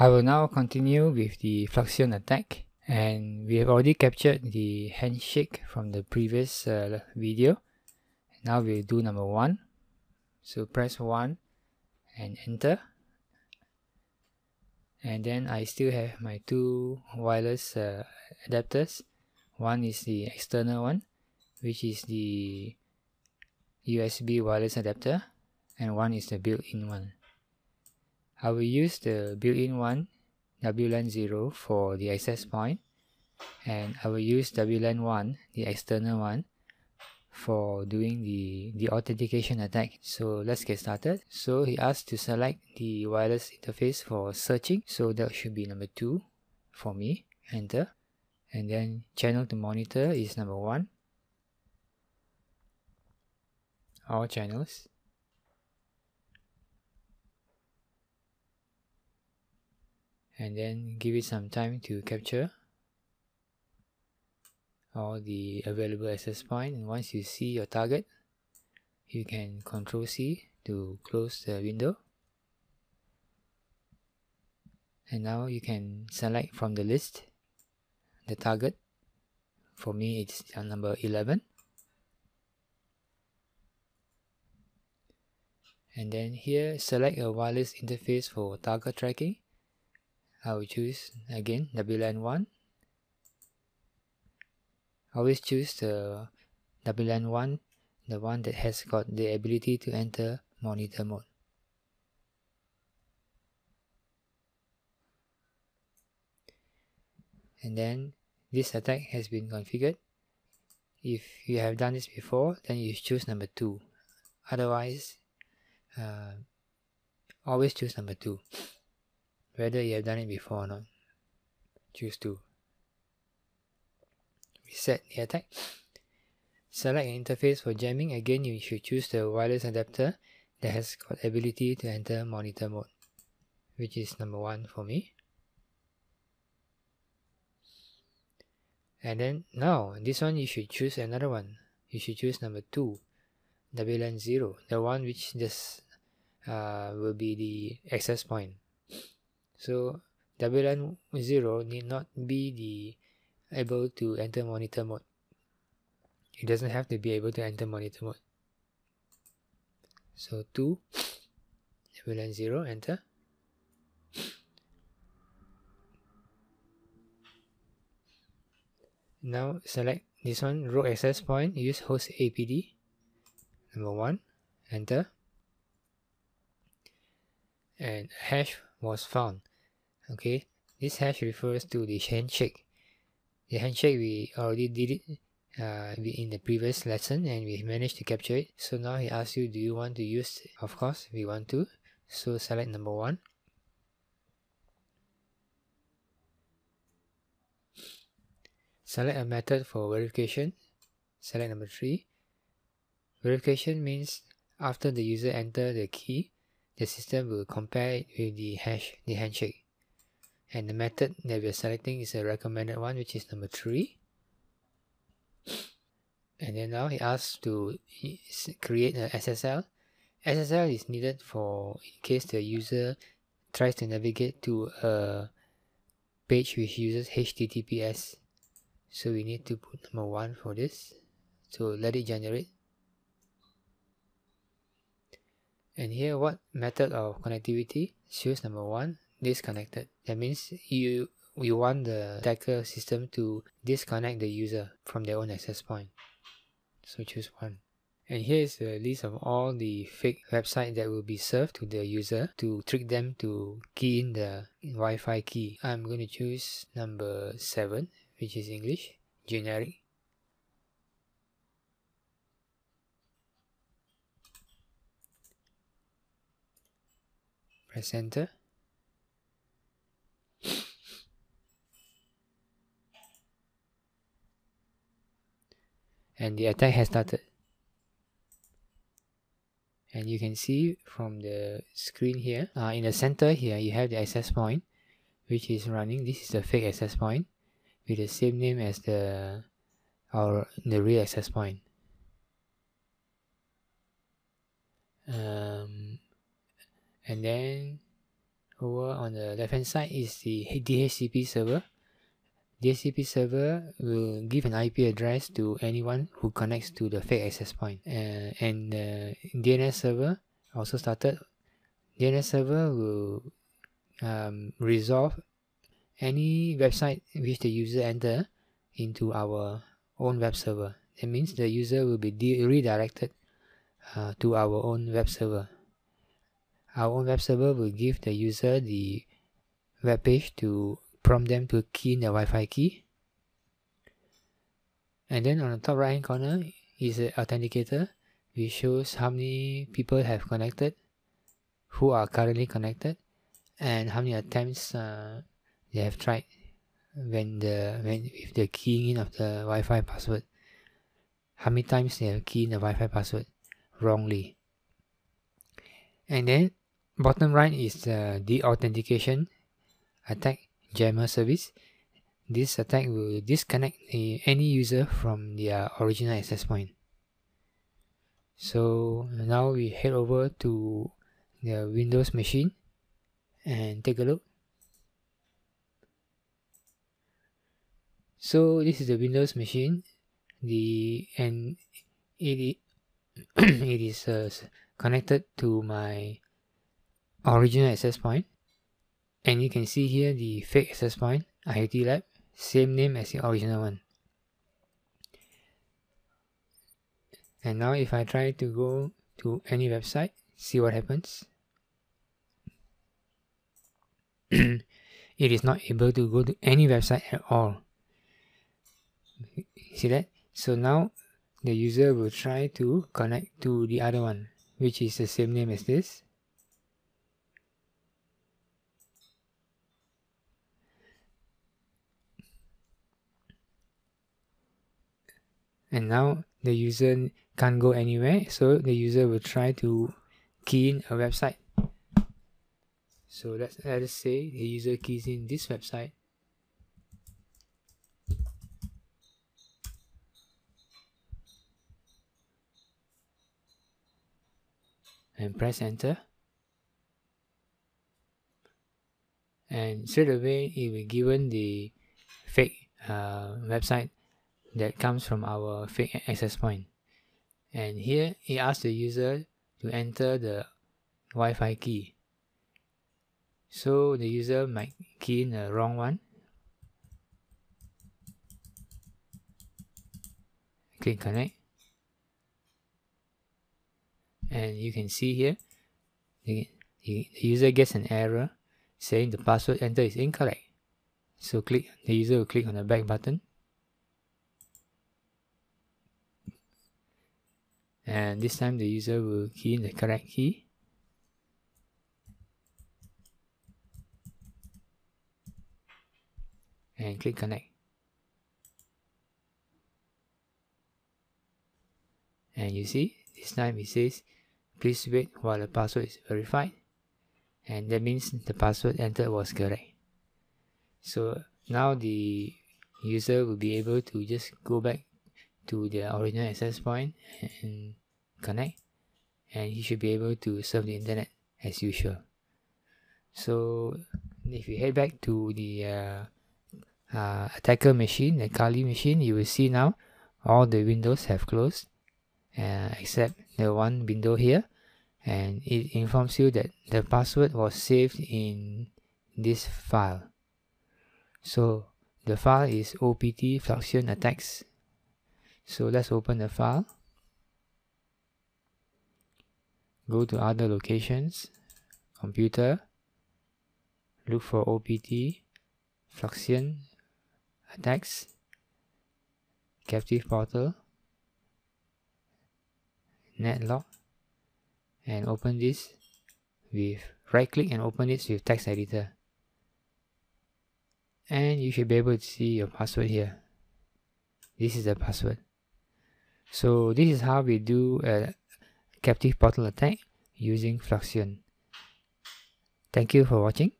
I will now continue with the Fluxion attack and we have already captured the handshake from the previous uh, video. Now we'll do number one. So press 1 and enter. And then I still have my two wireless uh, adapters. One is the external one, which is the USB wireless adapter, and one is the built-in one. I will use the built-in one, WLAN 0 for the access point, and I will use WLAN 1, the external one, for doing the, the authentication attack. So let's get started. So he asked to select the wireless interface for searching. So that should be number 2 for me. Enter. And then channel to monitor is number 1. All channels. And then give it some time to capture all the available access point. And once you see your target you can control C to close the window. And now you can select from the list the target. For me it's number 11 and then here select a wireless interface for target tracking I will choose again WLAN 1 always choose the WLAN one, the one that has got the ability to enter monitor mode. And then this attack has been configured. If you have done this before, then you choose number 2. Otherwise, uh, always choose number 2. Whether you have done it before or not, choose 2 reset the attack. Select an interface for jamming. Again, you should choose the wireless adapter that has got ability to enter monitor mode, which is number one for me. And then now, this one you should choose another one. You should choose number two, WLAN 0, the one which just uh, will be the access point. So WLAN 0 need not be the able to enter monitor mode. It doesn't have to be able to enter monitor mode. So 2, WLAN 0, enter. Now select this one, root access point, use host APD. Number 1, enter. And hash was found. Okay, this hash refers to the handshake. The handshake we already did it uh, in the previous lesson and we managed to capture it. So now he asks you do you want to use of course we want to. So select number one. Select a method for verification. Select number three. Verification means after the user enter the key the system will compare it with the hash the handshake and the method that we're selecting is a recommended one which is number three. And then now he asks to create an SSL SSL is needed for in case the user tries to navigate to a page which uses HTTPS so we need to put number one for this. So let it generate. And here what method of connectivity? Choose number one disconnected. That means you you want the attacker system to disconnect the user from their own access point. So choose one. And here is a list of all the fake websites that will be served to the user to trick them to key in the Wi-Fi key. I'm going to choose number 7, which is English, generic. Press enter. And the attack has started. And you can see from the screen here uh, in the center here you have the access point which is running. This is the fake access point with the same name as the our the real access point. Um, and then over on the left hand side is the DHCP server. DHCP server will give an IP address to anyone who connects to the fake access point. Uh, and the DNS server also started. DNS server will um, resolve any website which the user enter into our own web server. That means the user will be redirected uh, to our own web server. Our own web server will give the user the web page to prompt them to key in the Wi-Fi key. And then on the top right hand corner is an authenticator which shows how many people have connected, who are currently connected, and how many attempts uh, they have tried when the when with the keying in of the Wi-Fi password. How many times they have keyed in the Wi-Fi password wrongly. And then bottom right is the deauthentication attack jammer service. This attack will disconnect any user from their original access point. So now we head over to the Windows machine and take a look. So this is the Windows machine. The and it it is uh, connected to my original access point and you can see here the fake access point IoT lab same name as the original one. And now if I try to go to any website see what happens. It is not able to go to any website at all. See that? So now the user will try to connect to the other one which is the same name as this and now the user can't go anywhere so the user will try to key in a website. So let's let us say the user keys in this website. And press enter. And straight away it will given the fake uh, website that comes from our fake access point. And here it asks the user to enter the Wi-Fi key. So the user might key in the wrong one. Click connect. And you can see here, the, the user gets an error saying the password entered is incorrect. So click the user will click on the back button and this time the user will key in the correct key. And click connect. And you see this time it says please wait while the password is verified. And that means the password entered was correct. So now the user will be able to just go back to the original access point and connect and he should be able to surf the internet as usual. So if you head back to the uh, uh, attacker machine the Kali machine you will see now all the windows have closed uh, except the one window here. And it informs you that the password was saved in this file. So the file is opt fluxion attacks. So let's open the file go to other locations computer look for OPT Fluxion attacks captive portal netlog and open this with right click and open it with text editor. And you should be able to see your password here. This is the password. So this is how we do a captive portal attack using Fluxion. Thank you for watching.